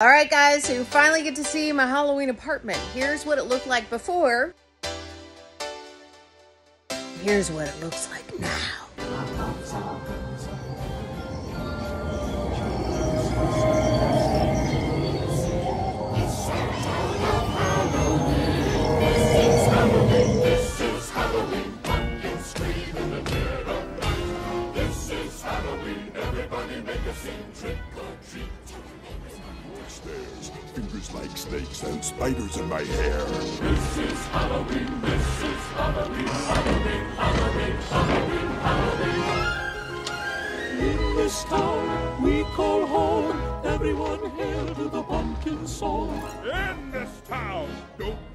All right, guys, so you finally get to see my Halloween apartment. Here's what it looked like before. Here's what it looks like now. There's fingers like snakes and spiders in my hair. This is Halloween, this is Halloween, Halloween, Halloween, Halloween, Halloween. In this town we call home, everyone hail to the pumpkin song. In this town, don't we love it?